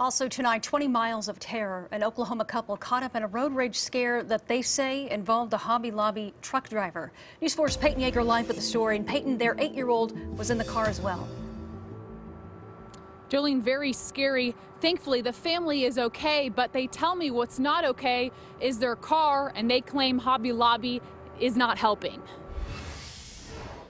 Also tonight, 20 miles of terror. An Oklahoma couple caught up in a road rage scare that they say involved a Hobby Lobby truck driver. News 4's Peyton Yeager live with the story. And Peyton, their eight-year-old, was in the car as well. Jolene, very scary. Thankfully, the family is okay, but they tell me what's not okay is their car, and they claim Hobby Lobby is not helping.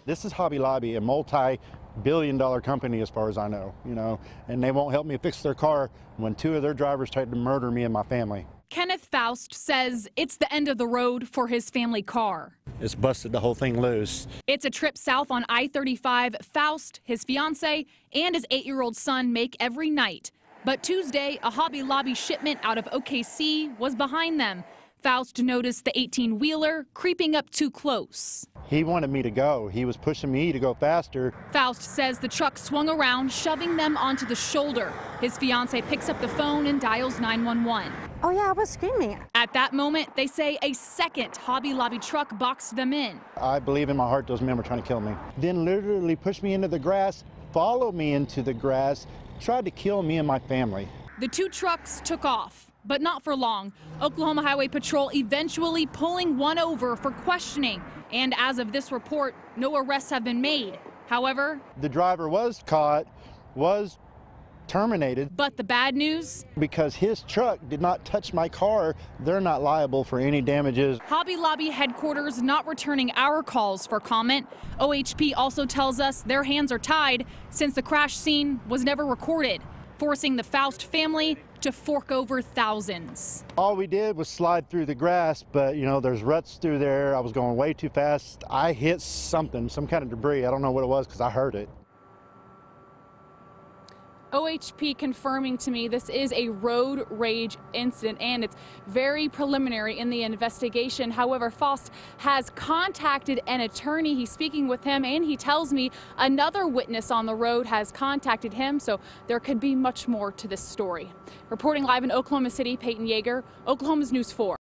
This is Hobby Lobby, a multi billion dollar company as far as I know, you know, and they won't help me fix their car when two of their drivers tried to murder me and my family. Kenneth Foust says it's the end of the road for his family car. It's busted the whole thing loose. It's a trip south on I 35 Foust, his fiance, and his eight year old son make every night. But Tuesday, a Hobby Lobby shipment out of OKC was behind them. Foust noticed the 18 wheeler creeping up too close. He wanted me to go. He was pushing me to go faster. Foust says the truck swung around, shoving them onto the shoulder. His fiance picks up the phone and dials 911. Oh, yeah, I was screaming. At that moment, they say a second Hobby Lobby truck boxed them in. I believe in my heart those men were trying to kill me. Then literally pushed me into the grass, followed me into the grass, tried to kill me and my family. The two trucks took off but not for long. Oklahoma Highway Patrol eventually pulling one over for questioning. And as of this report, no arrests have been made. However, the driver was caught, was terminated. But the bad news? Because his truck did not touch my car, they're not liable for any damages. Hobby Lobby headquarters not returning our calls for comment. OHP also tells us their hands are tied since the crash scene was never recorded forcing the Foust family to fork over thousands. All we did was slide through the grass, but you know, there's ruts through there. I was going way too fast. I hit something, some kind of debris. I don't know what it was because I heard it. OHP confirming to me this is a road rage incident and it's very preliminary in the investigation. However, Foust has contacted an attorney. He's speaking with him and he tells me another witness on the road has contacted him. So there could be much more to this story. Reporting live in Oklahoma City, Peyton Yeager, Oklahoma's News 4.